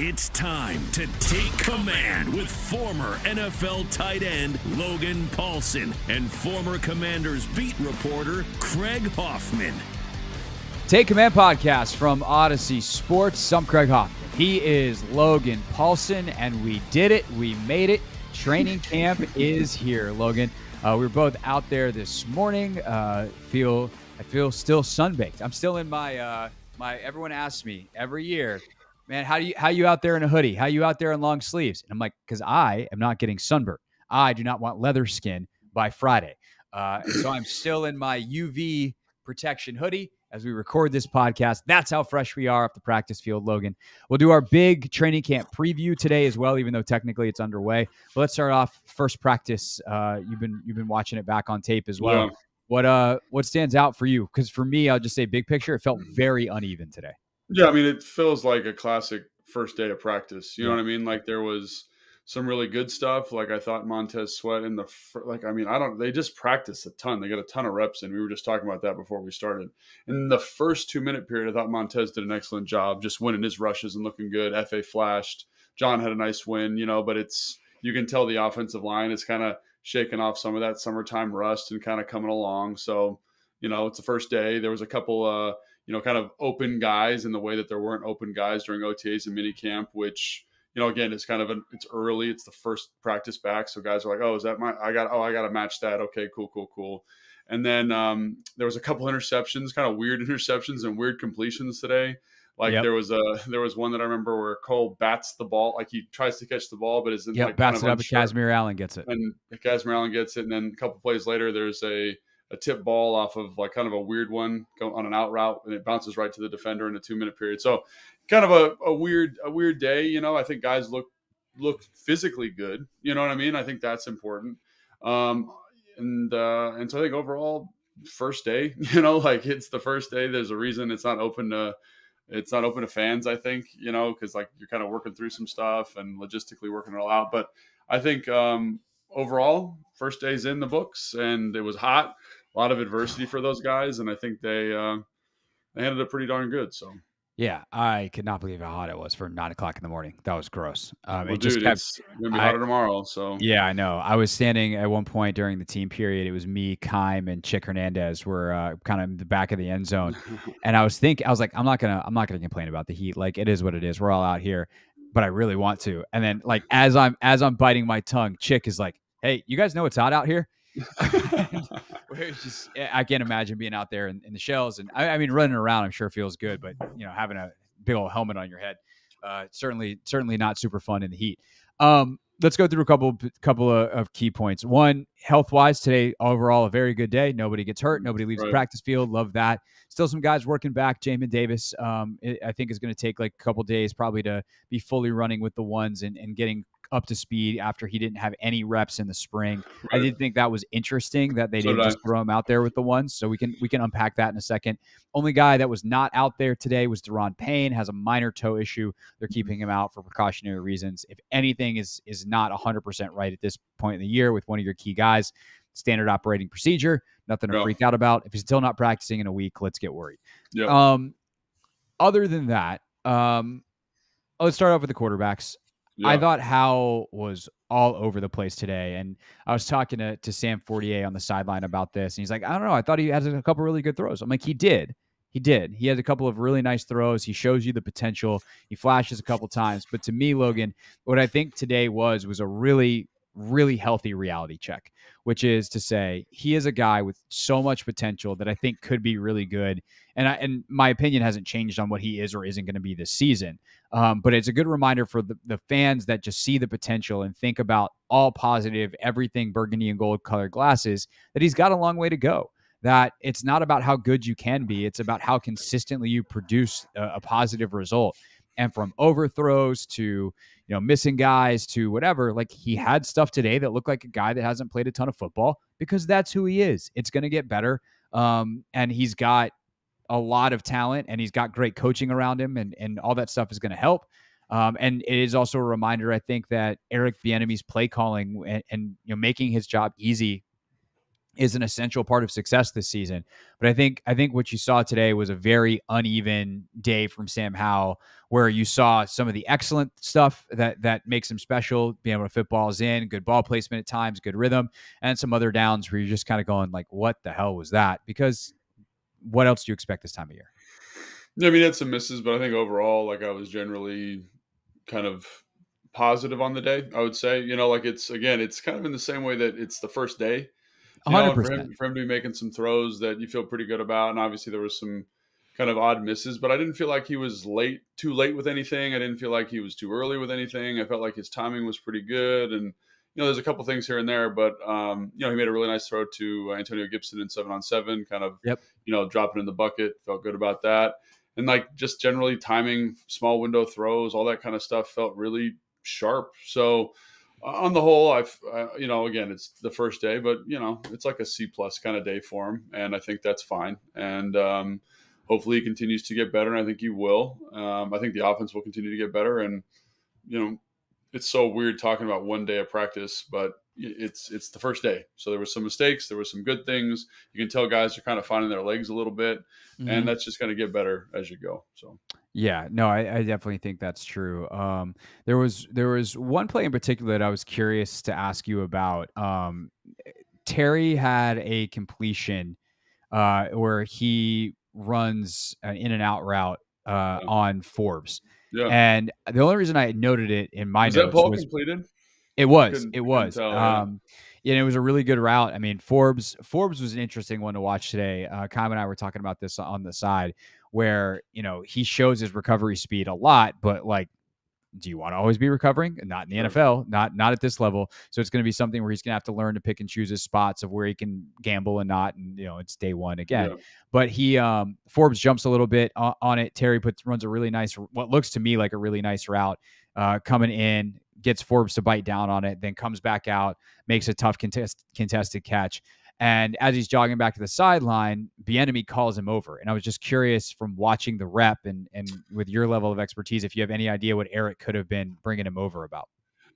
It's time to take command with former NFL tight end Logan Paulsen and former Commanders beat reporter Craig Hoffman. Take Command podcast from Audacy Sports. I'm Craig Hoffman. He is Logan Paulsen, and we did it. We made it. Training camp is here, Logan. Uh, we were both out there this morning. Uh, feel I feel still sunbaked. I'm still in my uh, my. Everyone asks me every year, man, how do you how you out there in a hoodie? How you out there in long sleeves? And I'm like, because I am not getting sunburned. I do not want leather skin by Friday. Uh, so I'm still in my UV protection hoodie as we record this podcast. That's how fresh we are off the practice field, Logan. We'll do our big training camp preview today as well, even though technically it's underway. But let's start off first practice. Uh, you've been you've been watching it back on tape as well. Yeah. What uh what stands out for you? Because for me, I'll just say big picture. It felt very uneven today. Yeah, I mean, it feels like a classic first day of practice. You know what I mean? Like there was some really good stuff. Like I thought Montez Sweat in the like. I mean, I don't. They just practiced a ton. They got a ton of reps and We were just talking about that before we started. In the first two minute period, I thought Montez did an excellent job, just winning his rushes and looking good. Efe flashed. John had a nice win, you know, but it's you can tell the offensive line is kind of shaking off some of that summertime rust and kind of coming along. So, you know, it's the first day. There was a couple. uh you know, kind of open guys in the way that there weren't open guys during OTAs and minicamp, which, you know, again, it's kind of, an, it's early. It's the first practice back. So guys are like, oh, is that my, I got, oh, I got to match that. Okay, cool, cool, cool. And then um, there was a couple interceptions, kind of weird interceptions and weird completions today. Like yep. there was a there was one that I remember where Cole bats the ball, like he tries to catch the ball, but isn't yeah, like bats it up. And Kazmeir Allen gets it, and Kazmeir Allen gets it, and then a couple plays later, there's a a tip ball off of like kind of a weird one on an out route and it bounces right to the defender in a two minute period. So kind of a, a weird, a weird day, you know, I think guys look, look physically good. You know what I mean? I think that's important. Um, and, uh, and so I think overall first day, you know, like it's the first day, there's a reason it's not open to, it's not open to fans, I think, you know, cause like you're kind of working through some stuff and logistically working it all out. But I think, um, overall first day's in the books and it was hot a lot of adversity for those guys, and I think they uh, they handled it pretty darn good. So. Yeah, I could not believe how hot it was for nine o'clock in the morning. That was gross. Um, well, it just dude, kept, it's gonna be hotter I, tomorrow. So yeah, I know. I was standing at one point during the team period. It was me, Keim, and Chick Hernandez were uh, kind of in the back of the end zone, and I was thinking, I was like, I'm not gonna, I'm not gonna complain about the heat. Like it is what it is. We're all out here, but I really want to. And then like as I'm as I'm biting my tongue, Chick is like, Hey, you guys know it's hot out here? just, I can't imagine being out there in, in the shells. And I, I, mean, running around, I'm sure feels good, but you know, having a big old helmet on your head, uh, certainly, certainly not super fun in the heat. Um, let's go through a couple, couple of, of key points. One, health wise, today overall a very good day. Nobody gets hurt. Nobody leaves right. the practice field. Love that. Still some guys working back. Jamin Davis, um, I think is going to take like a couple days probably to be fully running with the ones and, and getting up to speed after he didn't have any reps in the spring. Right. I did think that was interesting that they so didn't just throw him out there with the ones. So we can we can unpack that in a second. Only guy that was not out there today was Daron Payne, has a minor toe issue. They're keeping him out for precautionary reasons. If anything is is not 100% right at this point in the year with one of your key guys, standard operating procedure, nothing to no. freak out about. If he's still not practicing in a week, let's get worried. Yeah. Um other than that, um let's start off with the quarterbacks. Yeah. I thought Howell was all over the place today. And I was talking to, to Sam Fortier on the sideline about this. And he's like, I don't know. I thought he had a couple really good throws. I'm like, he did. He did. He had a couple of really nice throws. He shows you the potential. He flashes a couple times. But to me, Logan, what I think today was was a really really healthy reality check, which is to say he is a guy with so much potential that I think could be really good. And I, and my opinion hasn't changed on what he is or isn't going to be this season. Um, but it's a good reminder for the, the fans that just see the potential and think about all positive, everything burgundy and gold colored glasses, that he's got a long way to go that it's not about how good you can be it's about how consistently you produce a, a positive result and from overthrows to you know missing guys to whatever like he had stuff today that looked like a guy that hasn't played a ton of football because that's who he is. It's going to get better um, and he's got a lot of talent and he's got great coaching around him and and all that stuff is going to help. Um, and it is also a reminder i think that eric bieniemy's play calling and, and you know making his job easy is an essential part of success this season. But I think I think what you saw today was a very uneven day from Sam Howell, where you saw some of the excellent stuff that that makes him special, being able to fit balls in, good ball placement at times, good rhythm, and some other downs where you're just kind of going like, "What the hell was that?" Because what else do you expect this time of year? Yeah, I mean, had some misses, but I think overall, like I was generally kind of positive on the day. I would say, you know, like it's again, it's kind of in the same way that it's the first day. You know, for, him, for him to be making some throws that you feel pretty good about, and obviously there was some kind of odd misses, but I didn't feel like he was late, too late with anything. I didn't feel like he was too early with anything. I felt like his timing was pretty good, and you know, there's a couple things here and there, but um, you know, he made a really nice throw to Antonio Gibson in seven on seven, kind of, yep. you know, dropping in the bucket. Felt good about that, and like just generally timing, small window throws, all that kind of stuff felt really sharp. So on the whole, I've uh, you know again it's the first day, but you know it's like a C plus kind of day for him, and I think that's fine. And um, hopefully he continues to get better, and I think he will. Um, I think the offense will continue to get better, and you know it's so weird talking about one day of practice, but it's it's the first day, so there was some mistakes, there was some good things. You can tell guys are kind of finding their legs a little bit, mm-hmm. and that's just going to get better as you go. So yeah, no, I, I, definitely think that's true. Um, there was there was one play in particular that I was curious to ask you about. Um, Terry had a completion uh, where he runs an in and out route uh, on Forbes, yeah. and the only reason I noted it in my was notes that was completed. It was. It was. Tell, um, yeah. and it was a really good route. I mean, Forbes Forbes was an interesting one to watch today. Uh, Kyle and I were talking about this on the side where you know he shows his recovery speed a lot, but like do you want to always be recovering? Not in the NFL, not not at this level. So it's going to be something where he's going to have to learn to pick and choose his spots of where he can gamble and not. And you know, it's day one again. Yeah. But he um Forbes jumps a little bit on, on, it. Terry puts runs a really nice, what looks to me like a really nice route, uh, coming in, gets Forbes to bite down on it, then comes back out, makes a tough contest, contested catch. And as he's jogging back to the sideline, Bieniemy calls him over. And I was just curious from watching the rep and and with your level of expertise, if you have any idea what Eric could have been bringing him over about.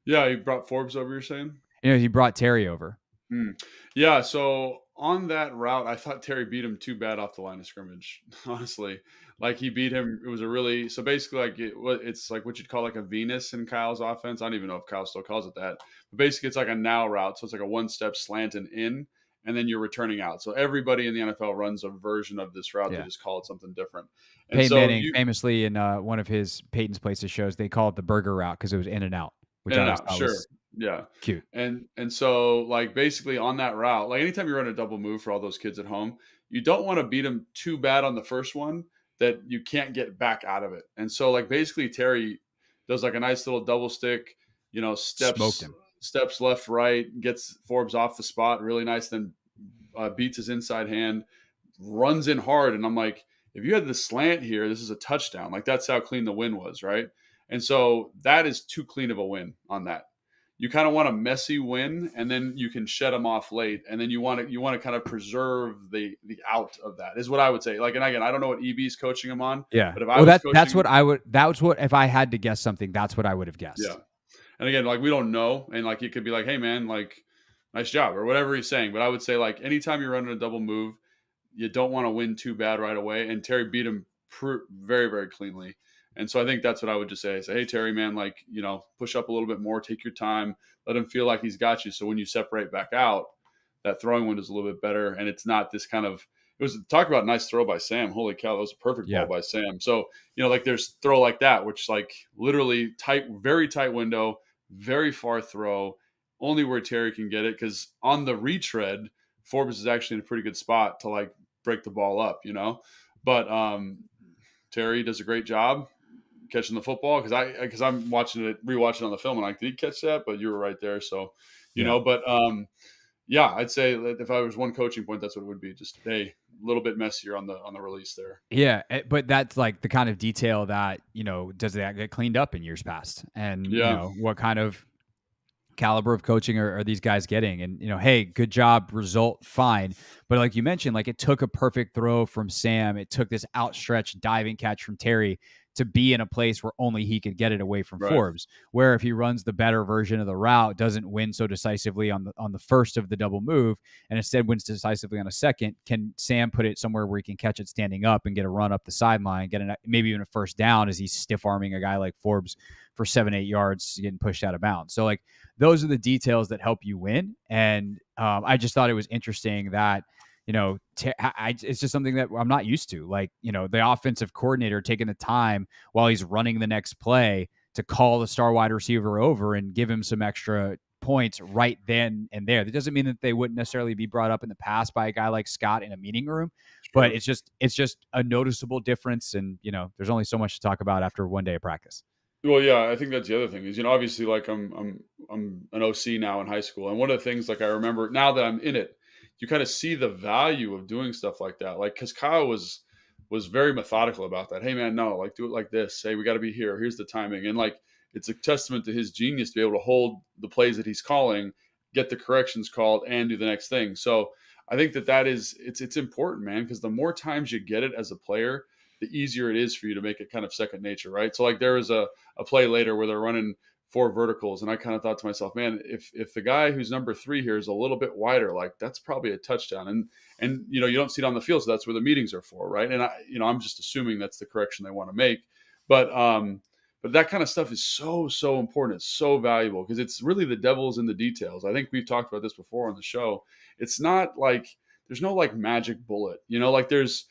Yeah, he brought Forbes over. You're saying? You know, he brought Terry over. Hmm. Yeah. So on that route, I thought Terry beat him too bad off the line of scrimmage. Honestly, like he beat him. It was a really so basically like it, it's like what you'd call like a Venus in Kyle's offense. I don't even know if Kyle still calls it that. But basically, it's like a now route. So it's like a one step slant and in and then you're returning out. So everybody in the NFL runs a version of this route. Yeah. They just call it something different. And Peyton so Manning you, famously in uh, one of his Peyton's Places shows, they call it the burger route because it was in and out. Which and out, sure. Yeah. Cute. And and so like basically on that route, like anytime you run a double move for all those kids at home, you don't want to beat them too bad on the first one that you can't get back out of it. And so like basically Terry does like a nice little double stick, you know, steps Smoked him steps left, right, gets Forbes off the spot really nice, then uh, beats his inside hand, runs in hard. And I'm like, if you had the slant here, this is a touchdown. Like that's how clean the win was, right? And so that is too clean of a win on that. You kind of want a messy win, and then you can shed them off late, and then you want to you want to kind of preserve the the out of that is what I would say. Like, and again, I don't know what EB's coaching him on. Yeah, but if I well, that, coaching, that's what I would. That was what if I had to guess something, that's what I would have guessed. Yeah, and again, like we don't know, and like it could be like, hey man, like nice job or whatever he's saying. But I would say like anytime you're running a double move, you don't want to win too bad right away. And Terry beat him pr- very very cleanly. And so I think that's what I would just say. Say, hey Terry, man, like you know, push up a little bit more, take your time, let him feel like he's got you. So when you separate back out, that throwing window is a little bit better, and it's not this kind of it was talk about nice throw by Sam. Holy cow, that was a perfect yeah. ball by Sam. So you know, like there's throw like that, which like literally tight, very tight window, very far throw, only where Terry can get it. Because on the retread, Forbes is actually in a pretty good spot to like break the ball up, you know. But um, Terry does a great job catching the football because I because I'm watching it rewatching on the film and I did catch that, but you were right there, so you yeah. know. But um, yeah, I'd say that if I was one coaching point, that's what it would be. Just hey, a little bit messier on the on the release there. Yeah, eh, but that's like the kind of detail that you know does that get cleaned up in years past, and yeah. you know what kind of caliber of coaching are, are, these guys getting? And you know, hey, good job, result fine. But like you mentioned, like it took a perfect throw from Sam. It took this outstretched diving catch from Terry to be in a place where only he could get it away from Right. Forbes. Where if he runs the better version of the route, doesn't win so decisively on the on the first of the double move, and instead wins decisively on a second, can Sam put it somewhere where he can catch it standing up and get a run up the sideline, get an, maybe even a first down as he's stiff arming a guy like Forbes for seven eight yards getting pushed out of bounds. So like those are the details that help you win, and um, I just thought it was interesting that you know, t- I, I- it's just something that I'm not used to. Like, you know, the offensive coordinator taking the time while he's running the next play to call the star wide receiver over and give him some extra points right then and there. That doesn't mean that they wouldn't necessarily be brought up in the past by a guy like Scott in a meeting room, but it's just it's just a noticeable difference. And you know, there's only so much to talk about after one day of practice. Well, yeah, I think that's the other thing is you know obviously like I'm I'm I'm an OC now in high school, and one of the things like I remember now that I'm in it, you kind of see the value of doing stuff like that. Like because Kyle was was very methodical about that. Hey man, no, like do it like this. Hey, we got to be here. Here's the timing, and like it's a testament to his genius to be able to hold the plays that he's calling, get the corrections called, and do the next thing. So I think that that is it's it's important, man, because the more times you get it as a player, the easier it is for you to make it kind of second nature, right? So like there was a a play later where they're running four verticals, and I kind of thought to myself, man, if if the guy who's number three here is a little bit wider, like that's probably a touchdown, and and you know you don't see it on the field, so that's where the meetings are for, right? And I you know I'm just assuming that's the correction they want to make, but um but that kind of stuff is so so important. It's so valuable because it's really the devil's in the details. I think we've talked about this before on the show. It's not like there's no like magic bullet you know? Like there's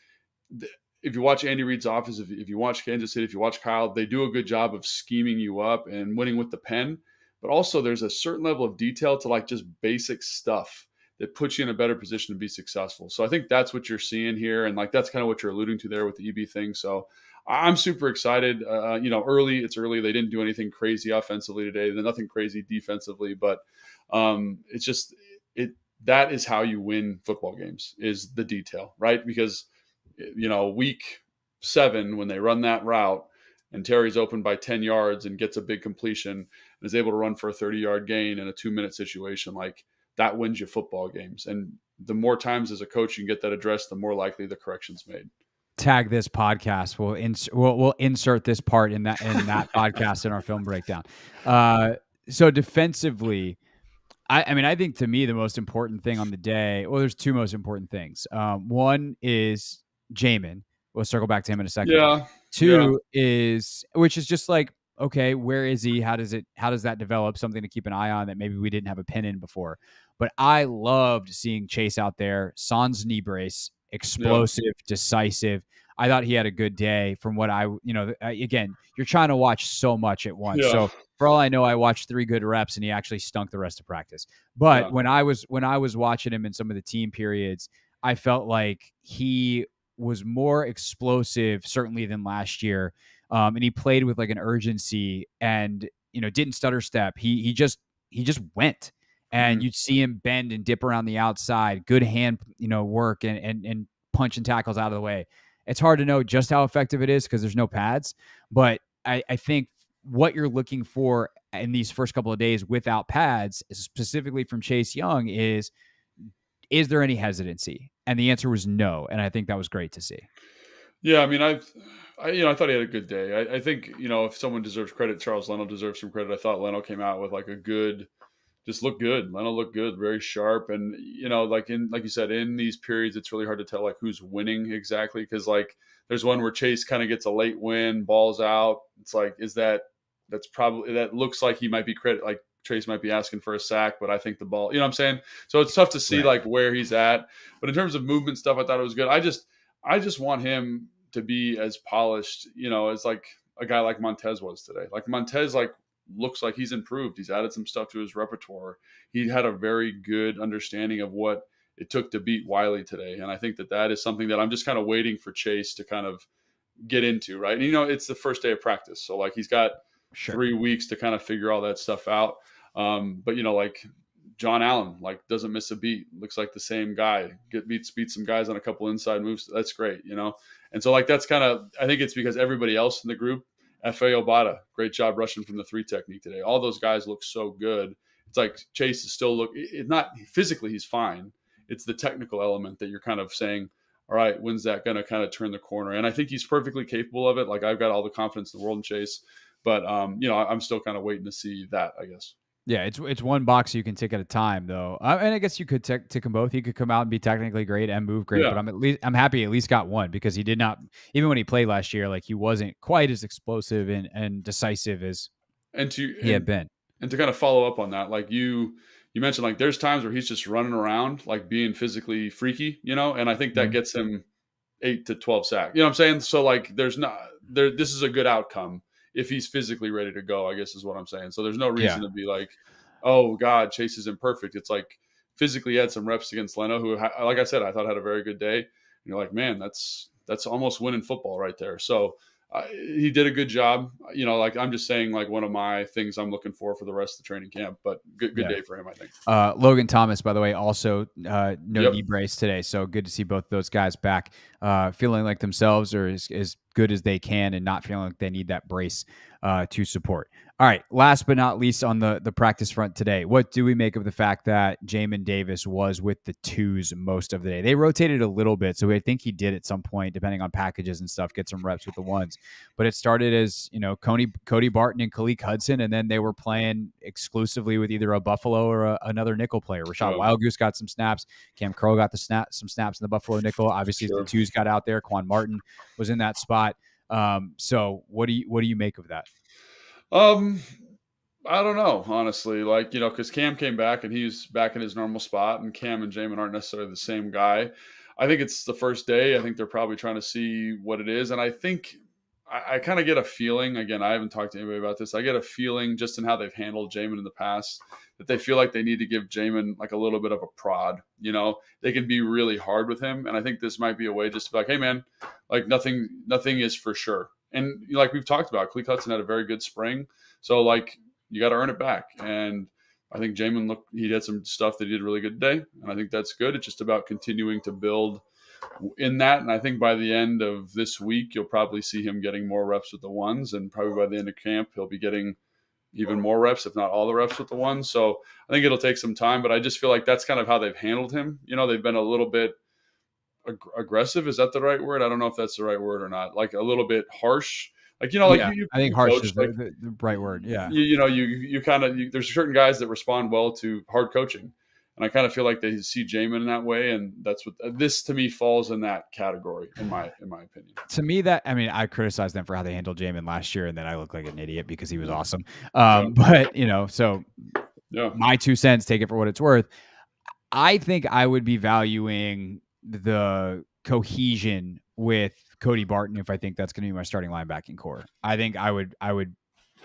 if you watch andy reid's office if, if you watch kansas city if you watch kyle they do a good job of scheming you up and winning with the pen but also there's a certain level of detail to like just basic stuff that puts you in a better position to be successful so i think that's what you're seeing here and like that's kind of what you're alluding to there with the eb thing so I'm super excited. Uh, you know, early, it's early. They didn't do anything crazy offensively today. They're nothing crazy defensively, but um, it's just it. That is how you win football games is the detail, right? Because you know, week seven when they run that route and Terry's open by 10 yards and gets a big completion and is able to run for a 30 yard gain in a two minute situation, like that wins you football games. And the more times as a coach you can get that addressed, the more likely the correction's made tag this podcast. We'll ins- we'll, we'll insert this part in that in that podcast in our film breakdown. Uh, so defensively, I, I mean, I think to me the most important thing on the day. Well, there's two most important things. Um, one is Jamin. We'll circle back to him in a second. Yeah. Two is which is just like okay, where is he? How does it? How does that develop? Something to keep an eye on that maybe we didn't have a pin in before. But I loved seeing Chase out there, sans knee brace, explosive, yeah. decisive. I thought he had a good day from what I, you know, again, you're trying to watch so much at once. Yeah. So for all I know, I watched three good reps and he actually stunk the rest of practice. But Yeah. when I was when I was watching him in some of the team periods, I felt like he was more explosive certainly than last year. Um, and he played with like an urgency and you know didn't stutter step. He he just he just went and Mhm. you'd see him bend and dip around the outside. Good hand, you know, work and and and punch and tackles out of the way. It's hard to know just how effective it is because there's no pads, but I, I think what you're looking for in these first couple of days without pads, specifically from Chase Young, is is there any hesitancy? And the answer was no. And I think that was great to see. Yeah, I mean, I've, I, you know, I thought he had a good day. I, I think, you know, if someone deserves credit, Charles Leno deserves some credit. I thought Leno came out with like a good, just looked good. Leno looked good, very sharp, and you know, like in, like you said, in these periods, it's really hard to tell like who's winning exactly because like there's one where Chase kind of gets a late win, balls out. It's like, is that that's probably that looks like he might be credit like Chase might be asking for a sack, but I think the ball, you know what I'm saying? So it's tough to see Right. like where he's at. But in terms of movement stuff, I thought it was good. I just I just want him to be as polished, you know, as like a guy like Montez was today. Like Montez like looks like he's improved. He's added some stuff to his repertoire. He had a very good understanding of what it took to beat Wylie today, and I think that that is something that I'm just kind of waiting for Chase to kind of get into, right? And you know, it's the first day of practice, so like he's got Sure. three weeks to kind of figure all that stuff out. Um, but you know, like John Allen, like doesn't miss a beat. Looks like the same guy. Get beats beats some guys on a couple inside moves. That's great, you know. And so like that's kind of I think it's because everybody else in the group, Efe Obada, great job rushing from the three technique today. All those guys look so good. It's like Chase is still look. It's not physically he's fine. It's the technical element that you're kind of saying. all right, when's that going to kind of turn the corner? And I think he's perfectly capable of it. Like I've got all the confidence in the world in Chase, but um, you know, I'm still kind of waiting to see that. I guess. Yeah, it's it's one box you can tick at a time, though, uh, and I guess you could tick, tick them both. He could come out and be technically great and move great, yeah. but I'm at least I'm happy at least got one because he did not even when he played last year, like he wasn't quite as explosive and, and decisive as and to he had been. And to kind of follow up on that, like you you mentioned, like there's times where he's just running around, like being physically freaky, you know, and I think that mm-hmm. gets him eight to twelve sacks. You know what I'm saying? So like, there's not there. This is a good outcome if he's physically ready to go, I guess is what I'm saying. So there's no reason yeah. to be like, oh God, Chase is imperfect. It's like physically had some reps against Leno, who, like I said, I thought had a very good day. And you're like, man, that's that's almost winning football right there. So he did a good job. You know, like I'm just saying, like one of my things I'm looking for for the rest of the training camp. But good, good yeah. day for him, I think. Uh, Logan Thomas, by the way, also uh, no yep. knee brace today, so good to see both those guys back, uh, feeling like themselves or as, as good as they can, and not feeling like they need that brace uh, to support. All right. Last but not least on the the practice front today, what do we make of the fact that Jamin Davis was with the twos most of the day? They rotated a little bit, so I think he did at some point, depending on packages and stuff, get some reps with the ones. But it started as you know Cody Cody Barton and Khaleke Hudson, and then they were playing exclusively with either a Buffalo or a, another nickel player. Rachad oh. Wildgoose got some snaps. Cam Curl got the snap some snaps in the Buffalo nickel. Obviously, sure. the twos got out there. Quan Martin was in that spot. Um, so what do you what do you make of that? Um, I don't know, honestly. Like, you know, because Cam came back and he's back in his normal spot, and Cam and Jamin aren't necessarily the same guy. I think it's the first day. I think they're probably trying to see what it is. And I think I, I kind of get a feeling, again, I haven't talked to anybody about this. I get a feeling just in how they've handled Jamin in the past that they feel like they need to give Jamin like a little bit of a prod. You know, they can be really hard with him. And I think this might be a way just to be like, hey man, like nothing, nothing is for sure. And like we've talked about, Khaleke Hudson had a very good spring. So like you got to earn it back. And I think Jamin looked he did some stuff that he did really good today, and I think that's good. It's just about continuing to build in that. And I think by the end of this week, you'll probably see him getting more reps with the ones, and probably by the end of camp, he'll be getting even more reps, if not all the reps with the ones. So I think it'll take some time, but I just feel like that's kind of how they've handled him. You know, they've been a little bit ag- aggressive. Is that the right word? I don't know if that's the right word or not. Like a little bit harsh. Like you know, like yeah, you, you I think harsh coach, is like, the, the, right word. Yeah, you, you know, you you kind of there's certain guys that respond well to hard coaching, and I kind of feel like they see Jamin in that way, and that's what this to me falls in that category, in my in my opinion. To me, that I mean, I criticized them for how they handled Jamin last year, and then I look like an idiot because he was awesome. Um, yeah. But you know, so yeah. my two cents, take it for what it's worth. I think I would be valuing the cohesion with Cody Barton if I think that's going to be my starting linebacking core. I think I would I would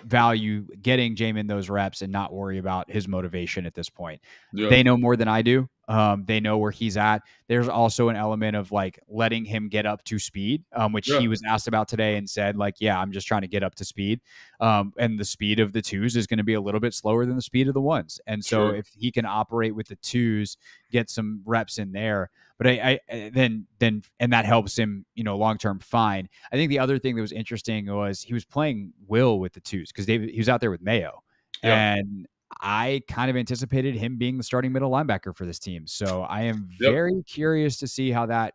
value getting Jamin those reps and not worry about his motivation at this point. Yeah. They know more than I do. Um, they know where he's at. There's also an element of like letting him get up to speed, um, which yeah. he was asked about today and said, like, yeah, I'm just trying to get up to speed. Um, and the speed of the twos is going to be a little bit slower than the speed of the ones. And so sure. if he can operate with the twos, get some reps in there. But I, I then then and that helps him, you know, long term fine. I think the other thing that was interesting was he was playing Will with the twos because David he was out there with Mayo. Yeah. And I kind of anticipated him being the starting middle linebacker for this team. So I am yep. very curious to see how that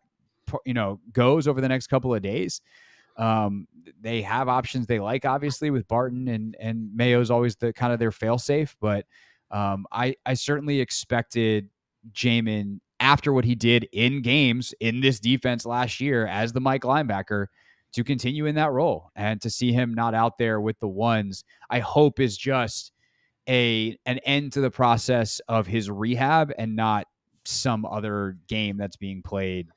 you know goes over the next couple of days. Um, they have options they like, obviously, with Barton and and Mayo's always the kind of their fail safe. But um, I I certainly expected Jamin after what he did in games in this defense last year as the Mike linebacker to continue in that role and to see him not out there with the ones. I hope is just a an end to the process of his rehab and not some other game that's being played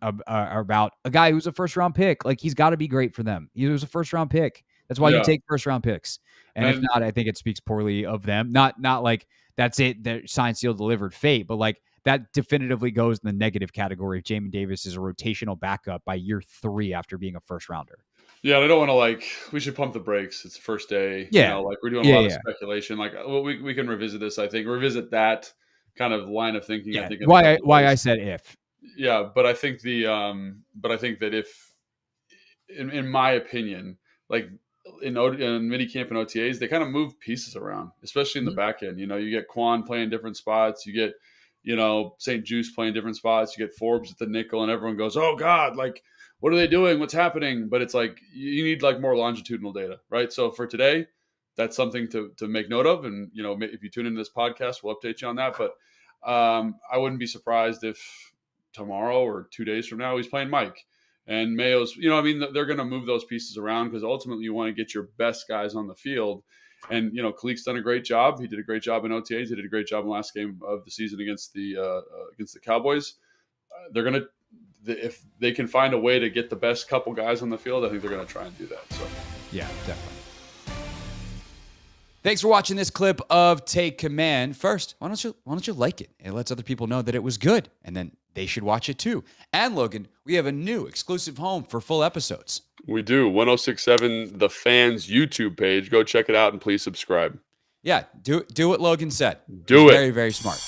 uh, about a guy who's a first round pick. Like he's got to be great for them. He was a first round pick. That's why yeah. you take first round picks. And, and, if not, I think it speaks poorly of them. Not not like that's it. That signed, sealed, delivered fate, but like that definitively goes in the negative category. If Jamin Davis is a rotational backup by year three after being a first rounder. Yeah, I don't want to like. We should pump the brakes. It's the first day. Yeah, you know, like we're doing a yeah, lot yeah. of speculation. Like, well, we we can revisit this. I think revisit that kind of line of thinking. Yeah. I think why I, why I said if. Yeah, but I think the um, but I think that if, in in my opinion, like in, in mini camp and OTAs, they kind of move pieces around, especially in the mm-hmm. back end. You know, you get Quan playing different spots. You get you know, St-Juste playing different spots. You get Forbes at the nickel, and everyone goes, "Oh God, like what are they doing? What's happening?" But it's like you need like more longitudinal data, right? So for today, that's something to to make note of, and you know, if you tune into this podcast, we'll update you on that. But um, I wouldn't be surprised if tomorrow or two days from now he's playing Mike. And Mayo's, you know, I mean, they're going to move those pieces around because ultimately you want to get your best guys on the field. And you know, Khaleke's done a great job. He did a great job in OTAs. He did a great job in the last game of the season against the uh, uh against the Cowboys. Uh, they're gonna if they can find a way to get the best couple guys on the field, I think they're gonna try and do that. So, yeah, definitely. Thanks for watching this clip of Take Command. First, why don't you why don't you like it? It lets other people know that it was good, and then they should watch it too. And Logan, we have a new exclusive home for full episodes. We do. 1067 The Fans YouTube page. Go check it out and please subscribe. Yeah, do do what Logan said. Do He's it. Very, very smart.